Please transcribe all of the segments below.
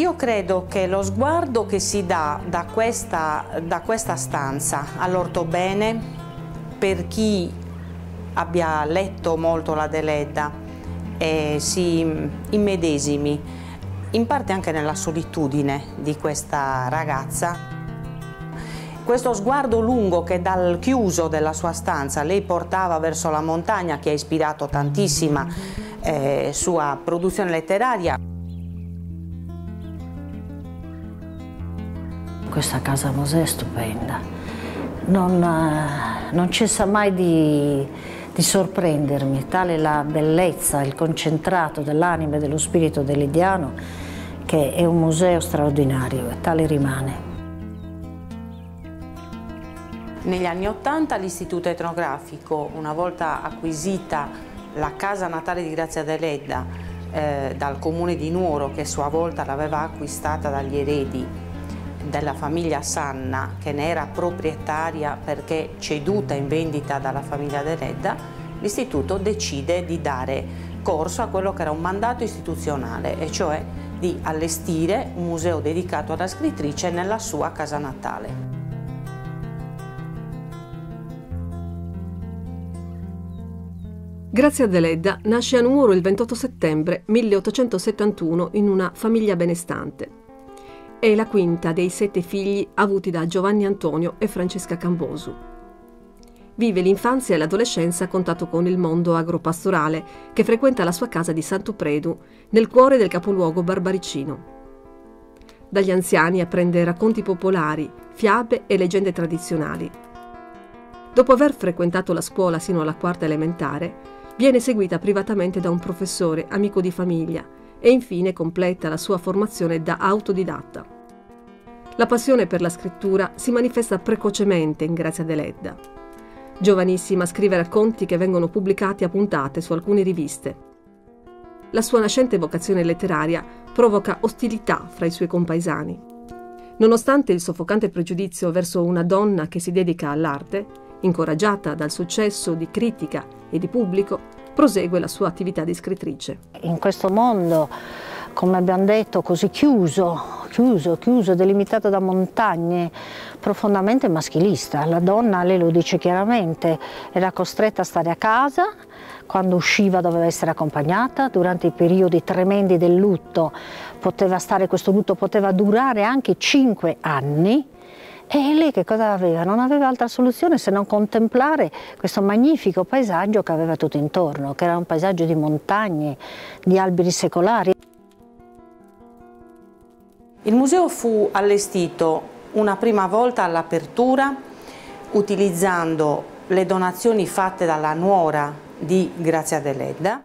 io credo che lo sguardo che si dà da questa, da questa stanza all'ortobene, per chi abbia letto molto la Deledda e si immedesimi, in parte anche nella solitudine di questa ragazza, questo sguardo lungo che dal chiuso della sua stanza lei portava verso la montagna che ha ispirato tantissima eh, sua produzione letteraria. Questa casa Mosè è stupenda, non, eh, non cessa mai di, di sorprendermi, tale la bellezza, il concentrato dell'anima e dello spirito dell'Idiano che è un museo straordinario e tale rimane. Negli anni Ottanta l'Istituto Etnografico, una volta acquisita la casa natale di Grazia Deledda eh, dal comune di Nuoro, che a sua volta l'aveva acquistata dagli eredi della famiglia Sanna, che ne era proprietaria perché ceduta in vendita dalla famiglia Deledda, l'istituto decide di dare corso a quello che era un mandato istituzionale, e cioè di allestire un museo dedicato alla scrittrice nella sua casa natale. Grazia Deledda nasce a Nuoro il 28 settembre 1871 in una famiglia benestante. È la quinta dei sette figli avuti da Giovanni Antonio e Francesca Cambosu. Vive l'infanzia e l'adolescenza a contatto con il mondo agropastorale che frequenta la sua casa di Santo Predu, nel cuore del capoluogo barbaricino. Dagli anziani apprende racconti popolari, fiabe e leggende tradizionali. Dopo aver frequentato la scuola sino alla quarta elementare, Viene seguita privatamente da un professore, amico di famiglia, e infine completa la sua formazione da autodidatta. La passione per la scrittura si manifesta precocemente in Grazia Deledda. Giovanissima scrive racconti che vengono pubblicati a puntate su alcune riviste. La sua nascente vocazione letteraria provoca ostilità fra i suoi compaesani. Nonostante il soffocante pregiudizio verso una donna che si dedica all'arte, incoraggiata dal successo di critica e di pubblico, prosegue la sua attività di scrittrice. In questo mondo, come abbiamo detto, così chiuso, chiuso, chiuso, delimitato da montagne, profondamente maschilista. La donna, lei lo dice chiaramente, era costretta a stare a casa, quando usciva doveva essere accompagnata, durante i periodi tremendi del lutto poteva stare, questo lutto poteva durare anche cinque anni, e lei che cosa aveva? Non aveva altra soluzione se non contemplare questo magnifico paesaggio che aveva tutto intorno, che era un paesaggio di montagne, di alberi secolari. Il museo fu allestito una prima volta all'apertura utilizzando le donazioni fatte dalla nuora di Grazia Deledda,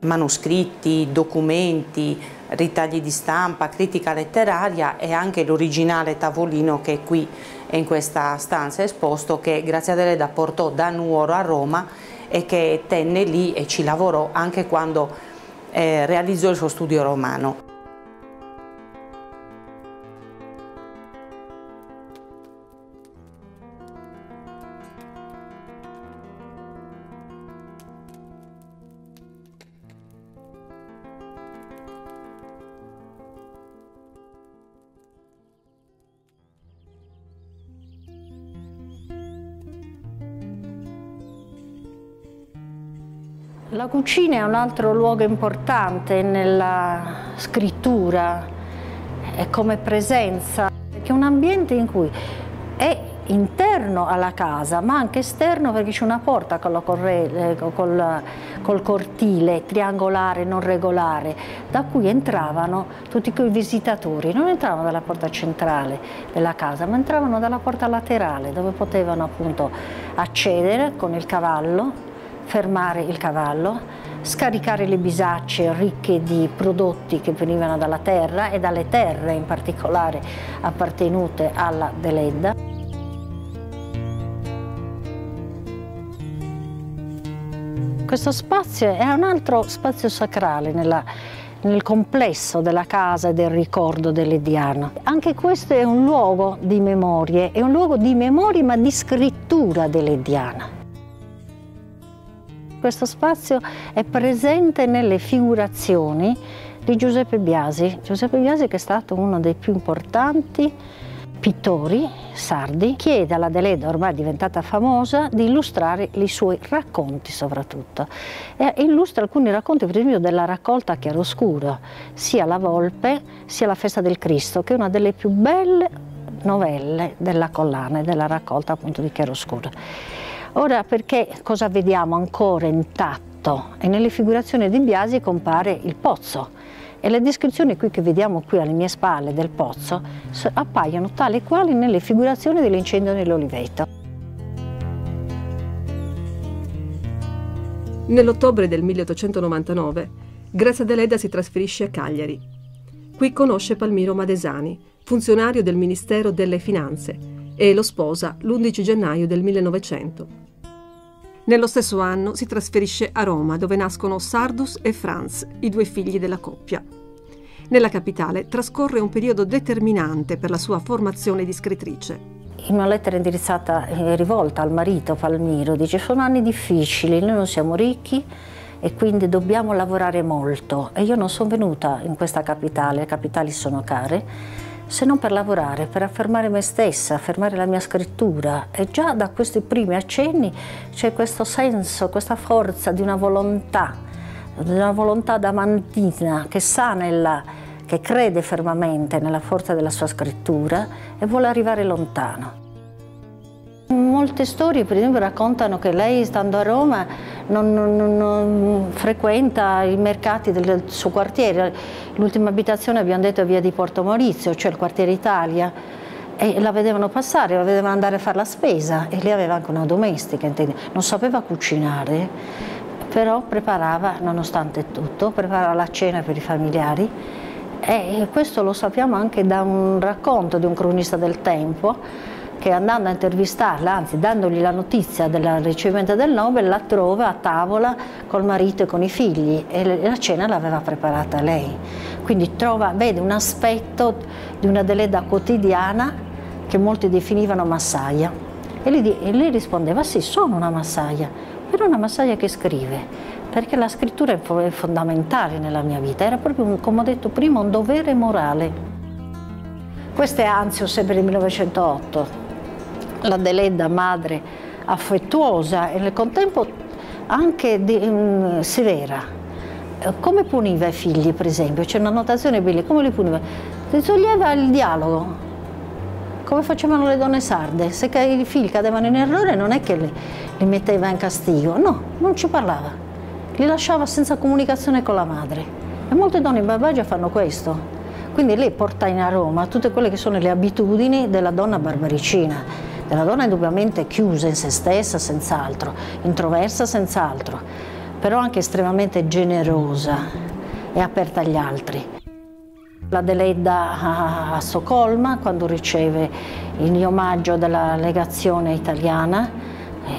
manoscritti, documenti, ritagli di stampa, critica letteraria e anche l'originale tavolino che è qui in questa stanza esposto che Grazia Deledda portò da Nuoro a Roma e che tenne lì e ci lavorò anche quando eh, realizzò il suo studio romano. La cucina è un altro luogo importante nella scrittura e come presenza, che è un ambiente in cui è interno alla casa ma anche esterno perché c'è una porta con corre, col, col, cortile triangolare non regolare da cui entravano tutti quei visitatori, non entravano dalla porta centrale della casa ma entravano dalla porta laterale dove potevano appunto accedere con il cavallo fermare il cavallo, scaricare le bisacce ricche di prodotti che venivano dalla terra e dalle terre in particolare appartenute alla Deledda. Questo spazio è un altro spazio sacrale nella, nel complesso della casa e del ricordo dell'Ediano. Anche questo è un luogo di memorie, è un luogo di memorie ma di scrittura dell'Ediana questo spazio è presente nelle figurazioni di Giuseppe Biasi. Giuseppe Biasi che è stato uno dei più importanti pittori sardi, chiede alla Deledda, ormai diventata famosa, di illustrare i suoi racconti soprattutto. E illustra alcuni racconti, per esempio, della raccolta chiaroscuro, sia La Volpe sia La Festa del Cristo, che è una delle più belle novelle della collana e della raccolta appunto di chiaroscuro. Ora perché cosa vediamo ancora intatto? E nelle figurazioni di Biasi compare il pozzo, e le descrizioni qui che vediamo qui alle mie spalle del pozzo appaiono tali e quali nelle figurazioni dell'incendio nell'oliveto. Nell'ottobre del 1899 Grazia Deledda si trasferisce a Cagliari. Qui conosce Palmiro Madesani, funzionario del Ministero delle Finanze, e lo sposa l'11 gennaio del 1900. Nello stesso anno si trasferisce a Roma, dove nascono Sardus e Franz, i due figli della coppia. Nella capitale trascorre un periodo determinante per la sua formazione di scrittrice. In una lettera indirizzata e rivolta al marito Palmiro dice sono anni difficili, noi non siamo ricchi e quindi dobbiamo lavorare molto e io non sono venuta in questa capitale, le capitali sono care, se non per lavorare, per affermare me stessa, affermare la mia scrittura. E già da questi primi accenni c'è questo senso, questa forza di una volontà, di una volontà damantina che sa nella, che crede fermamente nella forza della sua scrittura e vuole arrivare lontano. Molte storie, per esempio, raccontano che lei, stando a Roma, non, non, non frequenta i mercati del suo quartiere. L'ultima abitazione, abbiamo detto, è via di Porto Maurizio, cioè il quartiere Italia. E la vedevano passare, la vedevano andare a fare la spesa e lei aveva anche una domestica, non sapeva cucinare, però preparava, nonostante tutto, preparava la cena per i familiari e questo lo sappiamo anche da un racconto di un cronista del tempo che andando a intervistarla, anzi dandogli la notizia del ricevimento del Nobel, la trova a tavola col marito e con i figli e la cena l'aveva preparata lei. Quindi trova, vede un aspetto di una Deleda quotidiana che molti definivano massaia. E lei, e lei rispondeva sì, sono una massaia, però una massaia che scrive, perché la scrittura è fondamentale nella mia vita, era proprio, come ho detto prima, un dovere morale. Questo è Anzio, sempre del 1908, la Deledda madre affettuosa e nel contempo anche di, um, severa. Come puniva i figli, per esempio? C'è una notazione bella, come li puniva? Li toglieva il dialogo, come facevano le donne sarde. Se i figli cadevano in errore non è che li, li metteva in castigo, no, non ci parlava. Li lasciava senza comunicazione con la madre. E molte donne in Barbagia fanno questo. Quindi lei porta in Roma tutte quelle che sono le abitudini della donna barbaricina della donna indubbiamente chiusa in se stessa senz'altro, introversa senz'altro, però anche estremamente generosa e aperta agli altri. La Deledda a Stoccolma quando riceve il omaggio della legazione italiana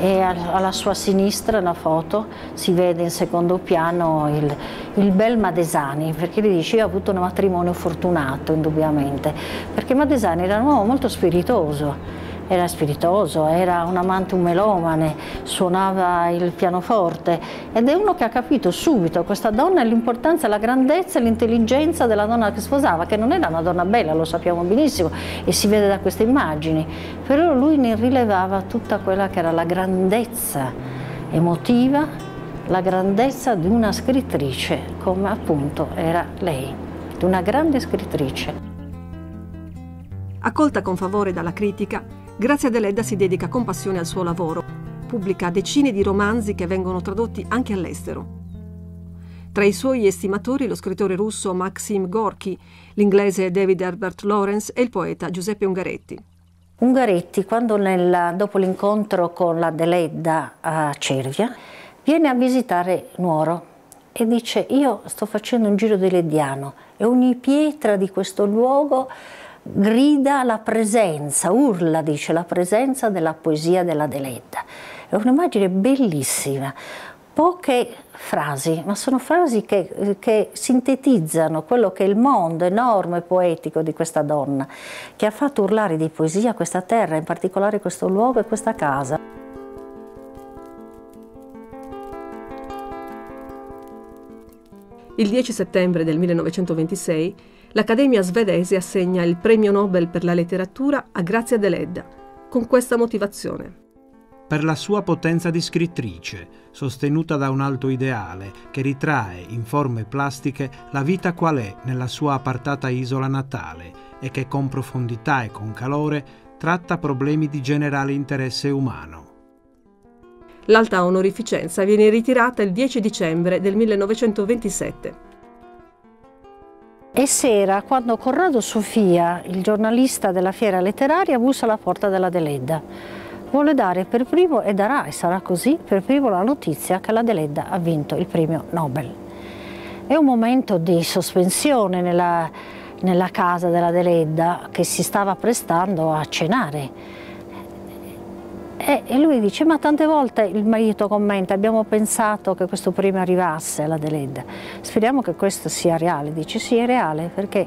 e alla sua sinistra la foto si vede in secondo piano il, il bel Madesani perché gli dice io ho avuto un matrimonio fortunato indubbiamente perché Madesani era un uomo molto spiritoso era spiritoso, era un amante un melomane, suonava il pianoforte ed è uno che ha capito subito questa donna l'importanza, la grandezza e l'intelligenza della donna che sposava, che non era una donna bella, lo sappiamo benissimo e si vede da queste immagini, però lui ne rilevava tutta quella che era la grandezza emotiva, la grandezza di una scrittrice come appunto era lei, di una grande scrittrice. Accolta con favore dalla critica, Grazia Deledda si dedica con passione al suo lavoro. Pubblica decine di romanzi che vengono tradotti anche all'estero. Tra i suoi estimatori lo scrittore russo Maxim Gorky, l'inglese David Herbert Lawrence e il poeta Giuseppe Ungaretti. Ungaretti, quando nel, dopo l'incontro con la Deledda a Cervia, viene a visitare Nuoro e dice io sto facendo un giro di Lediano e ogni pietra di questo luogo grida la presenza, urla, dice, la presenza della poesia della Deledda. È un'immagine bellissima, poche frasi, ma sono frasi che, che, sintetizzano quello che è il mondo enorme poetico di questa donna, che ha fatto urlare di poesia questa terra, in particolare questo luogo e questa casa. Il 10 settembre del 1926 l'Accademia svedese assegna il premio Nobel per la letteratura a Grazia Deledda, con questa motivazione. Per la sua potenza di scrittrice, sostenuta da un alto ideale che ritrae in forme plastiche la vita qual è nella sua appartata isola natale e che con profondità e con calore tratta problemi di generale interesse umano. L'alta onorificenza viene ritirata il 10 dicembre del 1927. E sera, quando Corrado Sofia, il giornalista della fiera letteraria, bussa alla porta della Deledda. Vuole dare per primo, e darà, e sarà così, per primo la notizia che la Deledda ha vinto il premio Nobel. È un momento di sospensione nella, nella casa della Deledda che si stava prestando a cenare e lui dice, ma tante volte il marito commenta, abbiamo pensato che questo premio arrivasse alla Deledda, speriamo che questo sia reale. Dice, sì, è reale perché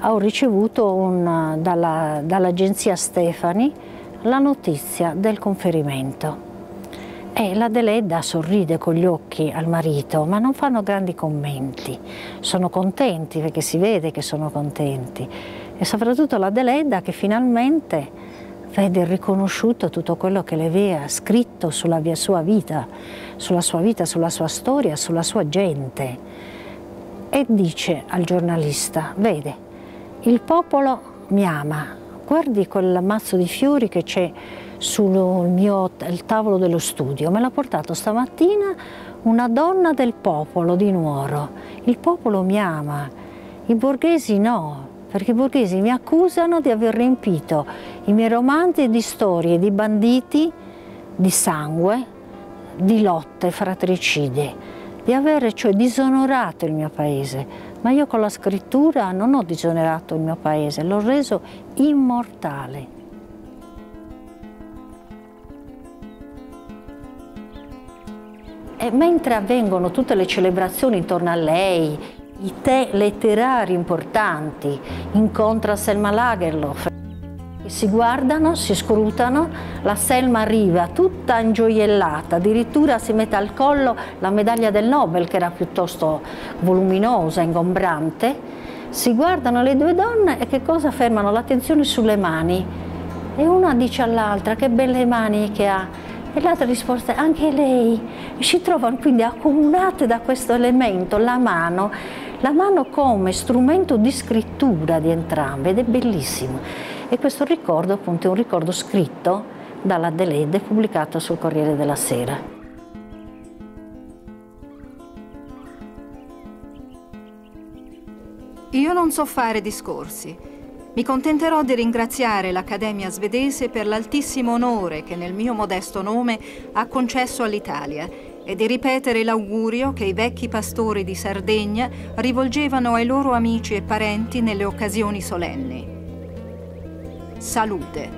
ho ricevuto un, dalla, dall'agenzia Stefani la notizia del conferimento. E la Deledda sorride con gli occhi al marito, ma non fanno grandi commenti. Sono contenti perché si vede che sono contenti. E soprattutto la Deledda che finalmente vede riconosciuto tutto quello che le aveva scritto sulla sua vita, sulla sua vita, sulla sua storia, sulla sua gente. E dice al giornalista, vede, il popolo mi ama, guardi quel mazzo di fiori che c'è sul mio tavolo dello studio, me l'ha portato stamattina una donna del popolo di Nuoro, il popolo mi ama, i borghesi no, perché i borghesi mi accusano di aver riempito i miei romanzi di storie di banditi, di sangue, di lotte fratricide, di aver cioè disonorato il mio paese. Ma io con la scrittura non ho disonorato il mio paese, l'ho reso immortale. E mentre avvengono tutte le celebrazioni intorno a lei, i tè letterari importanti, incontra Selma Lagerlof. Si guardano, si scrutano, la Selma arriva tutta ingioiellata, addirittura si mette al collo la medaglia del Nobel che era piuttosto voluminosa, ingombrante. Si guardano le due donne e che cosa fermano? L'attenzione sulle mani. E una dice all'altra che belle mani che ha e l'altra risposta anche lei. Si trovano quindi accomunate da questo elemento, la mano, la mano come strumento di scrittura di entrambe ed è bellissimo. E questo ricordo appunto è un ricordo scritto dalla Delede pubblicato sul Corriere della Sera. Io non so fare discorsi. Mi contenterò di ringraziare l'Accademia svedese per l'altissimo onore che nel mio modesto nome ha concesso all'Italia e di ripetere l'augurio che i vecchi pastori di Sardegna rivolgevano ai loro amici e parenti nelle occasioni solenni. Salute.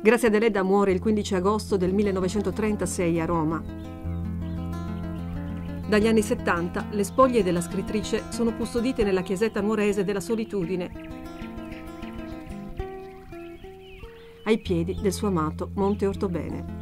Grazia Deledda muore il 15 agosto del 1936 a Roma. Dagli anni 70 le spoglie della scrittrice sono custodite nella chiesetta nuorese della Solitudine ai piedi del suo amato Monte Ortobene.